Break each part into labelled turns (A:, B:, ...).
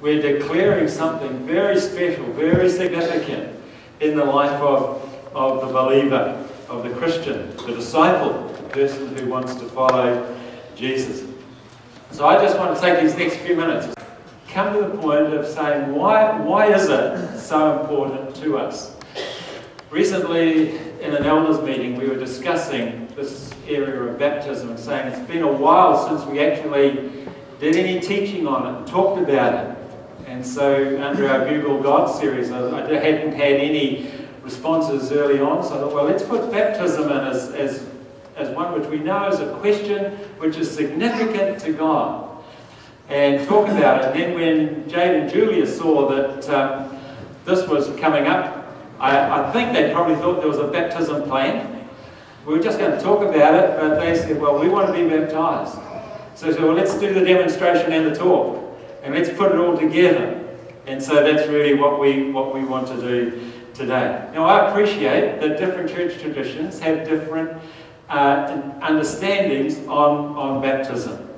A: we're declaring something very special, very significant in the life of, of the believer, of the Christian, the disciple, the person who wants to follow Jesus. So I just want to take these next few minutes, come to the point of saying, why, why is it so important to us? Recently, in an elders meeting, we were discussing this area of baptism and saying it's been a while since we actually did any teaching on it and talked about it. And so, under our Google God series, I, hadn't had any responses early on, so I thought, well, let's put baptism in as, as, as one which we know is a question which is significant to God and talk about it. And then when Jade and Julia saw that um, this was coming up, I, I, think they probably thought there was a baptism plan. We were just going to talk about it, but they said, well, we want to be baptized. So I said, well, let's do the demonstration and the talk, and let's put it all together. And so that's really what we, what we want to do today. Now, I appreciate that different church traditions have different uh, understandings on, on baptism.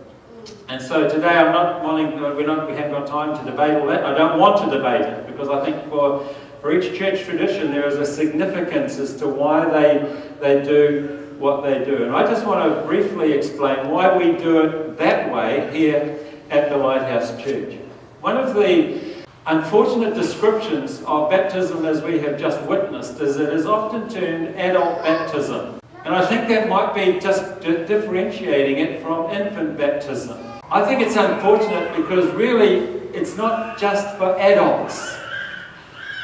A: And so today I'm not wanting, we're not, we haven't got time to debate all that. I don't want to debate it because I think for, for each church tradition there is a significance as to why they, they do what they do. And I just want to briefly explain why we do it that way here at the Lighthouse Church. One of the unfortunate descriptions of baptism as we have just witnessed is it is often termed adult baptism. And I think that might be just differentiating it from infant baptism. I think it's unfortunate because really it's not just for adults.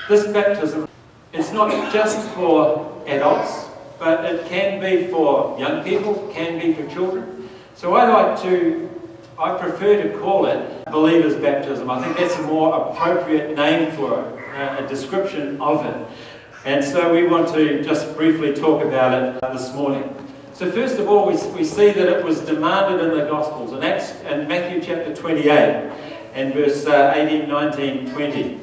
A: This baptism, it's not just for adults, but it can be for young people, can be for children. So I like to, I prefer to call it believer's baptism. I think that's a more appropriate name for it, a description of it. And so we want to just briefly talk about it this morning. So first of all, we, we see that it was demanded in the Gospels. In, Acts, in Matthew chapter 28 and verse uh, 18, 19, 20,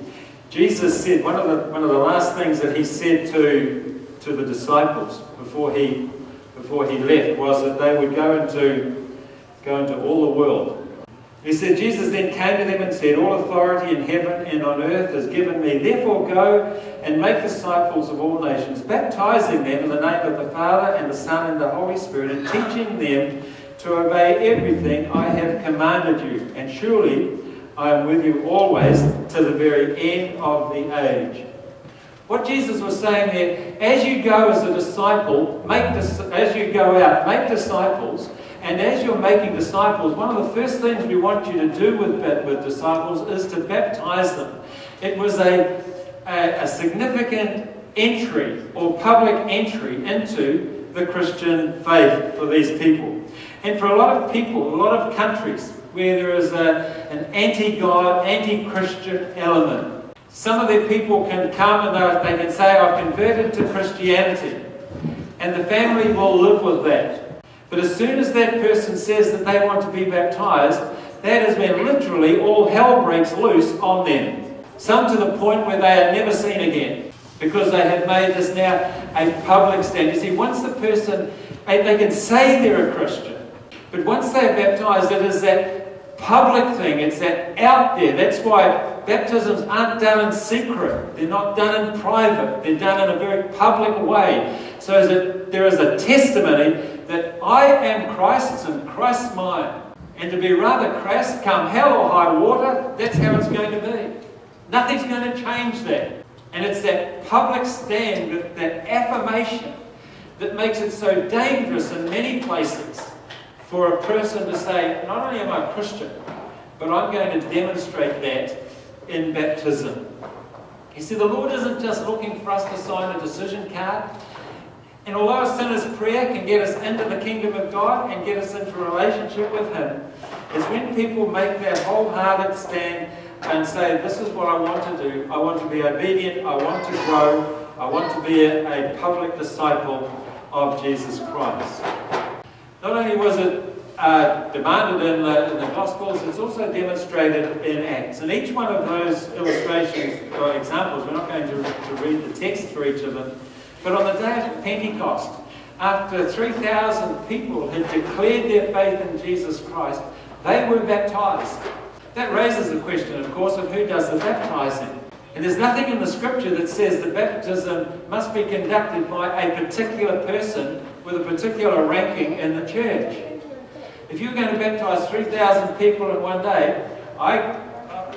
A: Jesus said, one of, the, one of the last things that he said to, to the disciples before he, before he left was that they would go into, go into all the world he said, Jesus then came to them and said, All authority in heaven and on earth is given me. Therefore go and make disciples of all nations, baptizing them in the name of the Father and the Son and the Holy Spirit, and teaching them to obey everything I have commanded you. And surely I am with you always to the very end of the age. What Jesus was saying there, as you go as a disciple, make as you go out, make disciples, and as you're making disciples, one of the first things we want you to do with, with disciples is to baptize them. It was a, a, a significant entry or public entry into the Christian faith for these people. And for a lot of people, a lot of countries where there is a, an anti God, anti Christian element, some of their people can come and they can say, I've converted to Christianity. And the family will live with that. But as soon as that person says that they want to be baptized, that is when literally all hell breaks loose on them. Some to the point where they are never seen again because they have made this now a public stand. You see, once the person, they can say they're a Christian, but once they're baptized, it is that public thing, it's that out there. That's why baptisms aren't done in secret, they're not done in private, they're done in a very public way. So that there is a testimony that I am Christ's and Christ's mine. And to be rather crass, come hell or high water, that's how it's going to be. Nothing's going to change that. And it's that public stand, that, that affirmation, that makes it so dangerous in many places for a person to say, not only am I a Christian, but I'm going to demonstrate that in baptism. You see, the Lord isn't just looking for us to sign a decision card. And although a sinner's prayer can get us into the kingdom of God and get us into a relationship with Him, is when people make that wholehearted stand and say, This is what I want to do. I want to be obedient. I want to grow. I want to be a, a public disciple of Jesus Christ. Not only was it uh, demanded in the, in the Gospels, it's also demonstrated in Acts. And each one of those illustrations or examples, we're not going to, to read the text for each of them, but on the day of Pentecost, after 3,000 people had declared their faith in Jesus Christ, they were baptized. That raises the question, of course, of who does the baptizing. And there's nothing in the scripture that says the baptism must be conducted by a particular person with a particular ranking in the church. If you're going to baptize 3,000 people in one day, I,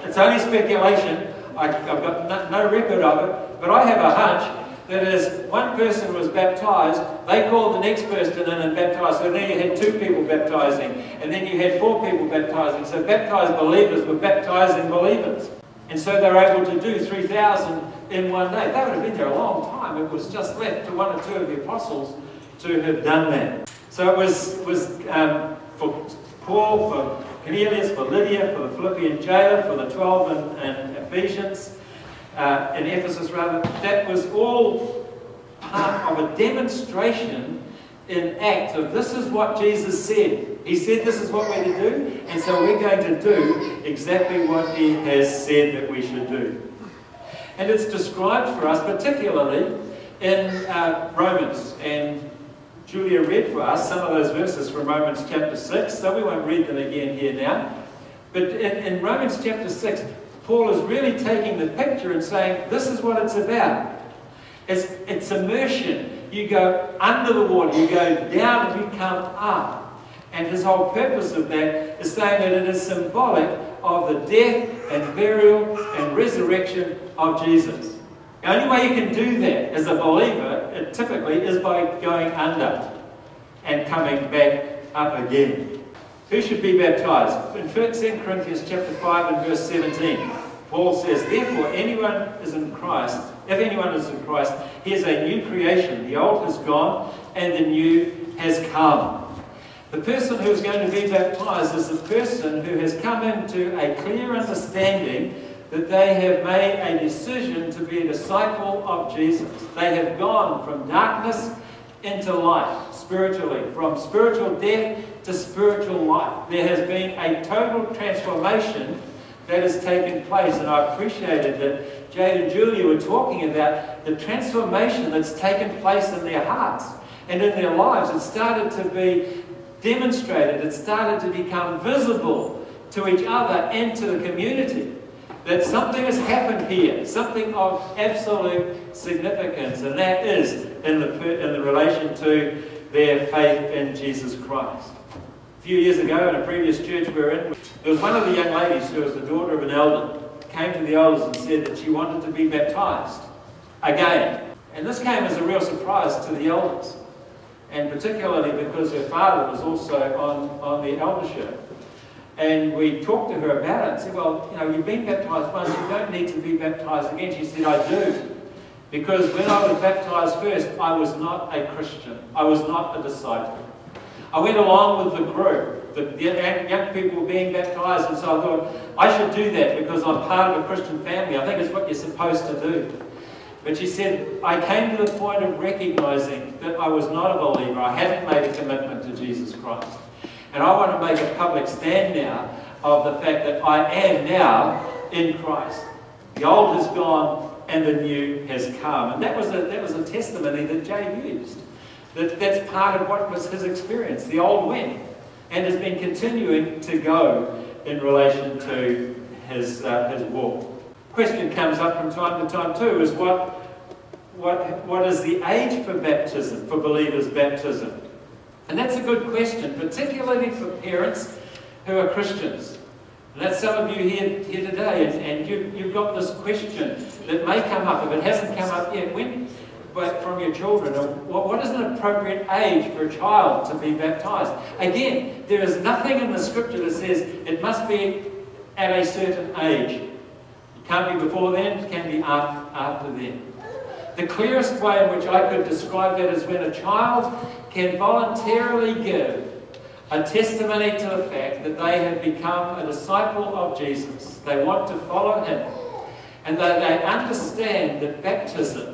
A: it's only speculation. I, have got no, no record of it, but I have a hunch that as one person was baptized, they called the next person in and baptized. So then you had two people baptizing, and then you had four people baptizing. So baptized believers were baptizing believers. And so they were able to do 3,000 in one day. They would have been there a long time. It was just left to one or two of the apostles to have done that. So it was, was um, for Paul, for Cornelius, for Lydia, for the Philippian jailer, for the 12 in, in Ephesians, uh, in Ephesus rather. That was all part of a demonstration in act of this is what Jesus said. He said this is what we're to do, and so we're going to do exactly what he has said that we should do. And it's described for us particularly in uh, Romans. And Julia read for us some of those verses from Romans chapter 6, so we won't read them again here now. But in, in Romans chapter 6, Paul is really taking the picture and saying, this is what it's about. It's, it's immersion. You go under the water, you go down and you come up. And his whole purpose of that is saying that it is symbolic of the death and burial and resurrection of Jesus. The only way you can do that as a believer, typically, is by going under and coming back up again. Who should be baptized? In 2 Corinthians chapter 5 and verse 17, Paul says, Therefore, anyone is in Christ, if anyone is in Christ, he is a new creation. The old has gone and the new has come. The person who is going to be baptized is the person who has come into a clear understanding that they have made a decision to be a disciple of Jesus. They have gone from darkness into light spiritually, from spiritual death to spiritual life. There has been a total transformation that has taken place, and I appreciated that Jade and Julia were talking about the transformation that's taken place in their hearts and in their lives. It started to be demonstrated, it started to become visible to each other and to the community that something has happened here, something of absolute significance, and that is in the, in the relation to their faith in Jesus Christ. Few years ago, in a previous church we were in, there was one of the young ladies who was the daughter of an elder, came to the elders and said that she wanted to be baptized again. And this came as a real surprise to the elders and particularly because her father was also on, on the eldership. And we talked to her about it and said, well, you know, you've been baptized once, you don't need to be baptized again. She said, I do. Because when I was baptized first, I was not a Christian. I was not a disciple. I went along with the group. The young people were being baptized, and so I thought, I should do that because I'm part of a Christian family. I think it's what you're supposed to do. But she said, I came to the point of recognizing that I was not a believer. I hadn't made a commitment to Jesus Christ. And I want to make a public stand now of the fact that I am now in Christ. The old has gone and the new has come. And that was a, that was a testimony that Jay used. That, that's part of what was his experience. The old went and has been continuing to go in relation to his, uh, his walk question comes up from time to time too is what, what, what is the age for baptism, for believers' baptism? And that's a good question, particularly for parents who are Christians. And that's some of you here, here today, and, and you, you've got this question that may come up, if it hasn't come up yet, when, but from your children, what, what is an appropriate age for a child to be baptized? Again, there is nothing in the scripture that says it must be at a certain age. It can't be before then, it can be after, after then. The clearest way in which I could describe that is when a child can voluntarily give a testimony to the fact that they have become a disciple of Jesus. They want to follow him. And that they understand that baptism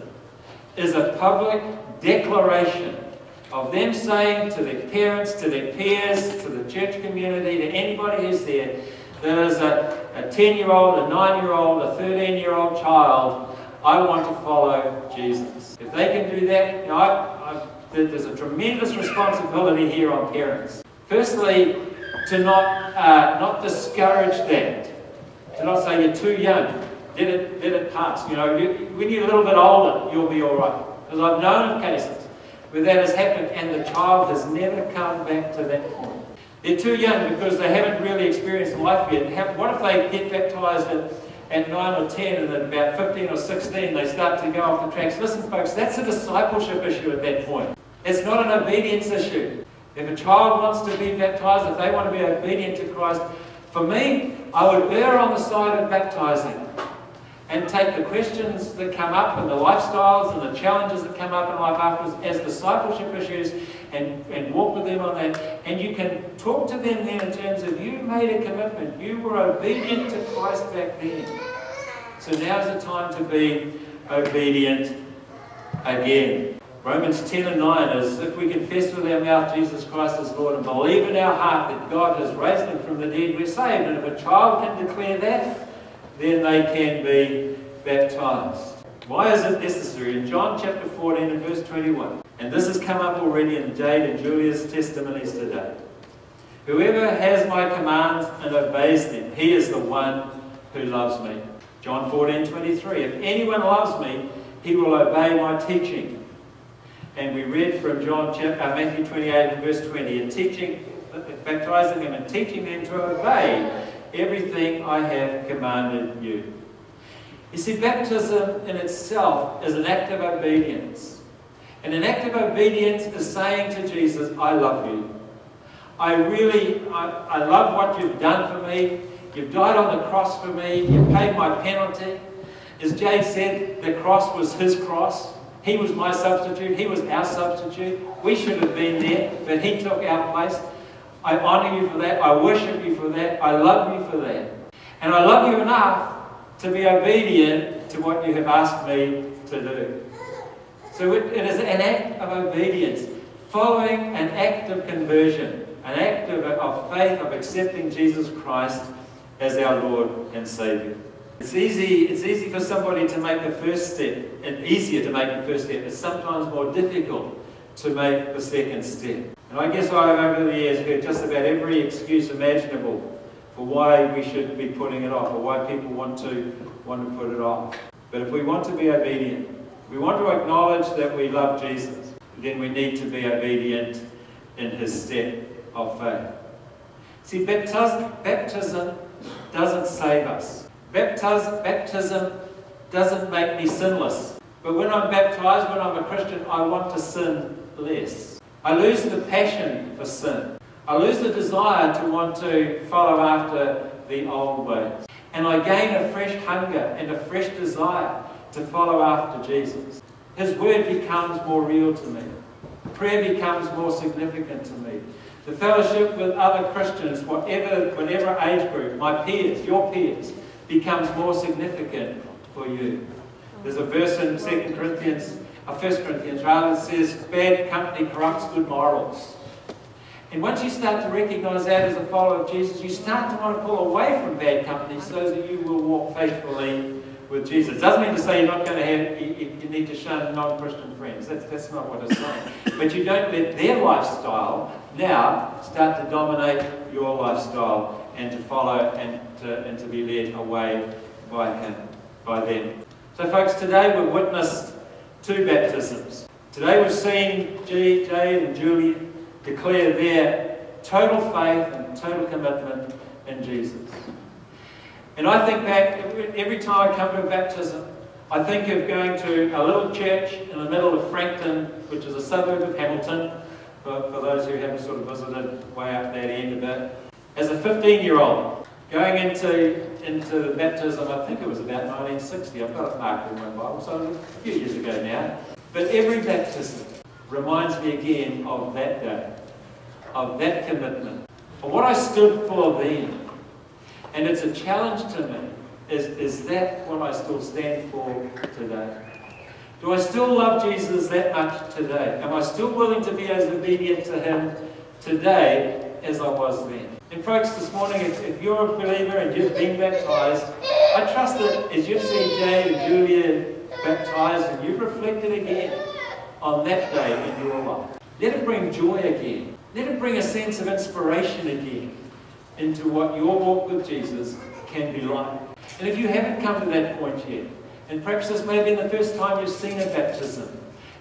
A: is a public declaration of them saying to their parents, to their peers, to the church community, to anybody who's there, there's a, a 10 year old, a 9 year old, a 13 year old child. I want to follow Jesus. If they can do that, you know, I, I, there's a tremendous responsibility here on parents. Firstly, to not, uh, not discourage that, to not say you're too young, let it, it pass. You know, you, when you're a little bit older, you'll be all right. Because I've known of cases where that has happened and the child has never come back to that point. They're too young because they haven't really experienced life yet. What if they get baptized at, at 9 or 10 and at about 15 or 16 they start to go off the tracks? Listen, folks, that's a discipleship issue at that point. It's not an obedience issue. If a child wants to be baptized, if they want to be obedient to Christ, for me, I would err on the side of baptizing and take the questions that come up and the lifestyles and the challenges that come up in life afterwards as discipleship issues and, and walk with them on that. And you can talk to them then in terms of you made a commitment, you were obedient to Christ back then. So now's the time to be obedient again. Romans 10 and 9 is if we confess with our mouth Jesus Christ as Lord and believe in our heart that God has raised him from the dead, we're saved. And if a child can declare that, then they can be baptized. Why is it necessary? In John chapter 14 and verse 21, and this has come up already in Jade and Julia's testimonies today. Whoever has my commands and obeys them, he is the one who loves me. John 14, 23. If anyone loves me, he will obey my teaching. And we read from John chapter, uh, Matthew 28 and verse 20, and teaching, baptizing them and teaching them to obey everything I have commanded you. You see, baptism in itself is an act of obedience. And an act of obedience is saying to Jesus, I love you. I really, I, I love what you've done for me. You've died on the cross for me. You've paid my penalty. As Jay said, the cross was his cross. He was my substitute. He was our substitute. We should have been there, but he took our place. I honor you for that. I worship you for that. I love you for that. And I love you enough to be obedient to what you have asked me to do. So it, it is an act of obedience, following an act of conversion, an act of, of faith, of accepting Jesus Christ as our Lord and Saviour. It's easy, it's easy for somebody to make the first step, and easier to make the first step. It's sometimes more difficult to make the second step. And I guess I've over the years heard just about every excuse imaginable for why we should be putting it off or why people want to want to put it off. But if we want to be obedient, we want to acknowledge that we love Jesus, then we need to be obedient in his step of faith. See, baptism baptism doesn't save us. Baptism, Baptism doesn't make me sinless. But when I'm baptized, when I'm a Christian, I want to sin less. I lose the passion for sin. I lose the desire to want to follow after the old ways. And I gain a fresh hunger and a fresh desire to follow after Jesus. His word becomes more real to me. Prayer becomes more significant to me. The fellowship with other Christians, whatever, whatever age group, my peers, your peers, becomes more significant for you. There's a verse in 2 Corinthians, uh, 1 Corinthians rather, that says, bad company corrupts good morals. And once you start to recognize that as a follower of Jesus, you start to want to pull away from bad company so that you will walk faithfully with Jesus. It doesn't mean to say you're not going to have, you, you need to shun non-Christian friends. That's, that's not what it's saying. But you don't let their lifestyle now start to dominate your lifestyle and to follow and to, and to be led away by him, by them. So folks, today we've witnessed two baptisms. Today we've seen Jade and Julie declare their total faith and total commitment in Jesus. And I think back, every time I come to a baptism, I think of going to a little church in the middle of Frankton, which is a suburb of Hamilton, for, for those who haven't sort of visited way up that end of it as a 15 year old, going into, into baptism, I think it was about 1960, I've got it marked in my Bible, so a few years ago now. But every baptism reminds me again of that day, of that commitment, of what I stood for then. And it's a challenge to me. Is, is that what I still stand for today? Do I still love Jesus that much today? Am I still willing to be as obedient to Him today as I was then? And folks, this morning, if, if, you're a believer and you've been baptized, I trust that as you've seen Jay and Julia baptized and you've reflected again on that day in your life, let it bring joy again. Let it bring a sense of inspiration again. into what your walk with Jesus can be like. And if you haven't come to that point yet, and perhaps this may have been the first time you've seen a baptism,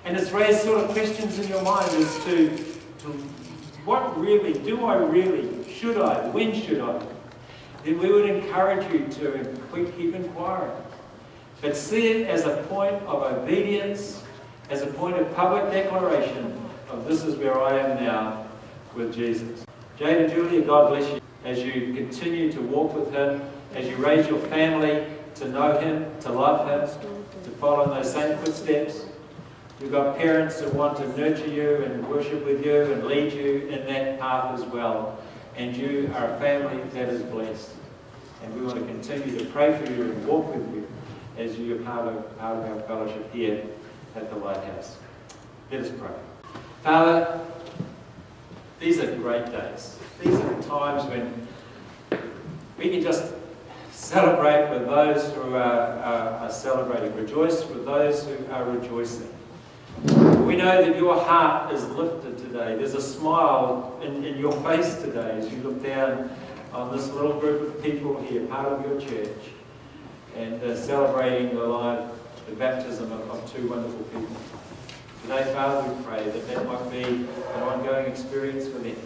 A: and it's raised sort of questions in your mind as to, to what really, do I really, should I, when should I? Then we would encourage you to keep inquiring. But see it as a point of obedience, as a point of public declaration of this is where I am now with Jesus. Jade and Julia, God bless you as you continue to walk with Him, as you raise your family to know Him, to love Him, to follow in those same footsteps. You've got parents that want to nurture you and worship with you and lead you in that path as well. And you are a family that is blessed. And we want to continue to pray for you and walk with you as you're part of, part of our fellowship here at the Lighthouse. Let us pray. Father, these are great days. These are times when we can just celebrate with those who are, are, are celebrating, rejoice with those who are rejoicing. We know that your heart is lifted today. There's a smile in, in your face today as you look down on this little group of people here, part of your church, and uh, celebrating the life, the baptism of, of two wonderful people. Today, Father, we pray that that might be an ongoing experience for them.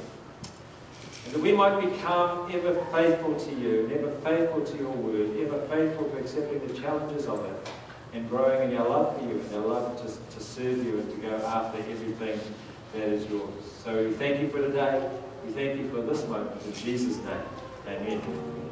A: And that we might become ever faithful to you, ever faithful to your word, ever faithful to accepting the challenges of it, and growing in our love for you and our love to, to serve you and to go after everything that is yours. So we thank you for today. We thank you for this moment. In Jesus' name, amen.